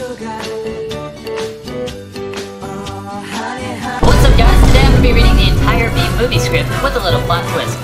What's up guys, today I'm going to be reading the entire B movie script with a little plot twist.